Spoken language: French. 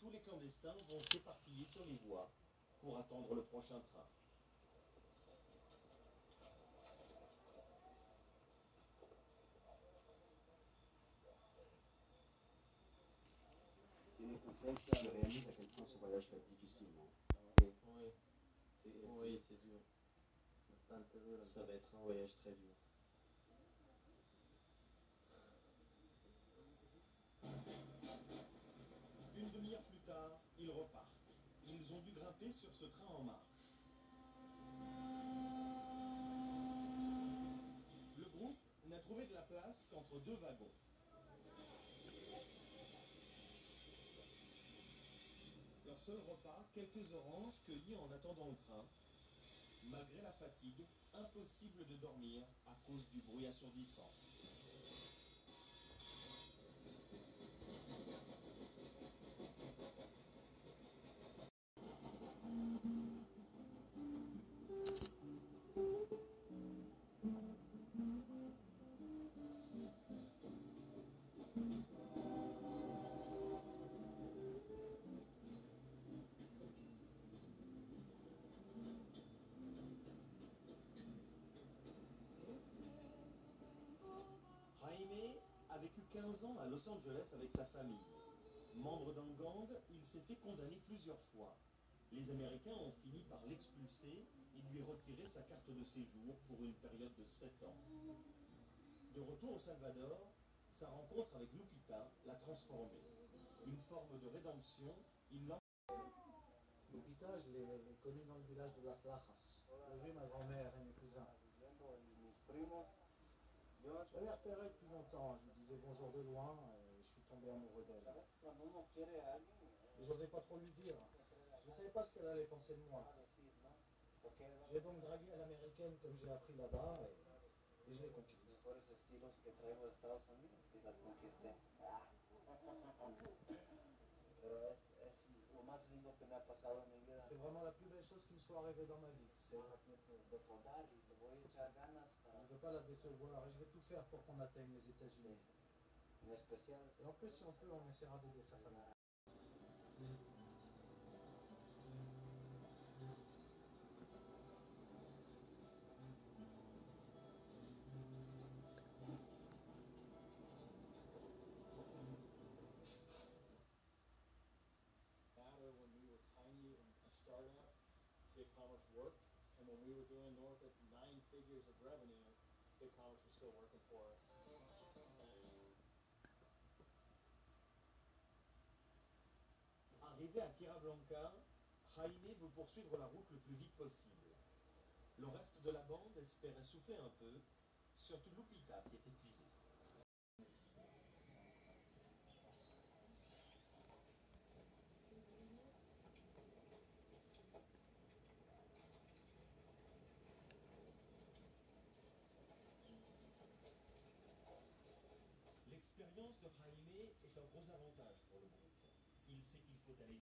tous les clandestins vont s'éparpiller sur les voies pour attendre le prochain train. Tiene confianza, tu réalises à quel point ce voyage va être difficile. non Oui, C'est- oui, c'est dur. Ça va être un voyage très dur. Une demi-heure plus tard, ils repartent. Ils ont dû grimper sur ce train en marche. Le groupe n'a trouvé de la place qu'entre deux wagons. Leur seul repas, quelques oranges cueillies en attendant le train. Malgré la fatigue, impossible de dormir à cause du bruit assourdissant. Jaime a vécu 15 ans à Los Angeles avec sa famille. Membre d'un gang, il s'est fait condamner plusieurs fois. Les Américains ont fini par l'expulser et lui retirer sa carte de séjour pour une période de 7 ans. De retour au Salvador, sa rencontre avec Lupita l'a transformé. Une forme de rédemption, il l'a Lupita, je l'ai connue dans le village de Las Lajas. J'ai vu ma grand-mère et mes cousins. Je l'avais repérée depuis longtemps. Je lui disais bonjour de loin et je suis tombé amoureux d'elle. Et j'osais pas trop lui dire. Je ne savais pas ce qu'elle allait penser de moi. J'ai donc dragué à l'américaine comme j'ai appris là-bas et, et je l'ai C'est vraiment la plus belle chose qui me soit arrivée dans ma vie. Je ne veux pas la décevoir et je vais tout faire pour qu'on atteigne les États-Unis. Et en plus, si on peut, on essaiera d'aider sa famille. When we were doing nine figures of revenue, still working for us. Arrivé à Tierra Jaime veut poursuivre la route le plus vite possible. Le reste de la bande espérait souffler un peu, surtout Lupita qui est épuisée. L'expérience de Jaime est un gros avantage pour le groupe. Il sait qu'il faut aller